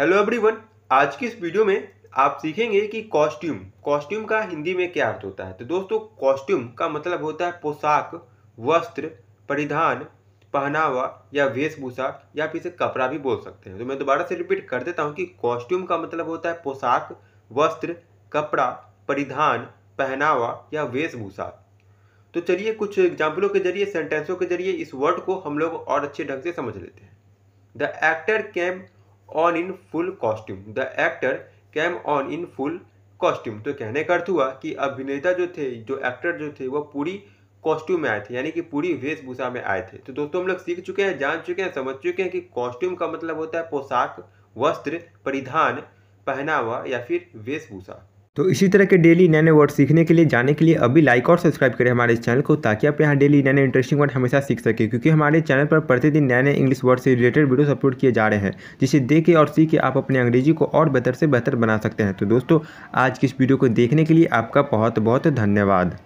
Hello everyone आज की इस वीडियो में आप सीखेंगे कि कॉस्ट्यूम कॉस्ट्यूम का हिंदी में क्या अर्थ होता है। तो दोस्तों कॉस्ट्यूम का मतलब होता है पोशाक, वस्त्र, परिधान, पहनावा या वेशभूषा या फिर इसे कपड़ा भी बोल सकते हैं। तो मैं दोबारा से रिपीट कर देता हूँ कि कॉस्ट्यूम का मतलब होता है पोशाक, वस्त्र, कपड़ा, परिधान, पहनावा या वेशभूषा। तो चलिए कुछ एग्जाम्पलों के ज़रिए सेंटेंसों के ज़रिए इस वर्ड को हम लोग और अच्छे ढंग से समझ लेते हैं। The actor came on in full costume the actor came on in full costume तो कहने का अर्थ हुआ कि अभिनेता जो थे, जो एक्टर जो थे, वो पूरी कॉस्ट्यूम में आए थे, यानी कि पूरी वेशभूषा में आए थे। तो दोस्तों, हम लोग सीख चुके हैं, जान चुके हैं, समझ चुके हैं कि कॉस्ट्यूम का मतलब होता है पोशाक, वस्त्र, परिधान, पहनावा या फिर वेशभूषा। तो इसी तरह के डेली नए नए वर्ड सीखने के लिए जाने के लिए अभी लाइक और सब्सक्राइब करें हमारे चैनल को ताकि आप यहाँ डेली नए नए इंटरेस्टिंग वर्ड हमेशा सीख सकें, क्योंकि हमारे चैनल पर प्रतिदिन नए नए इंग्लिश वर्ड से रिलेटेड वीडियोस अपलोड किए जा रहे हैं, जिसे देखें और सीख के आप अपने अंग्रेज़ी को और बेहतर से बेहतर बना सकते हैं। तो दोस्तों, आज की इस वीडियो को देखने के लिए आपका बहुत बहुत धन्यवाद।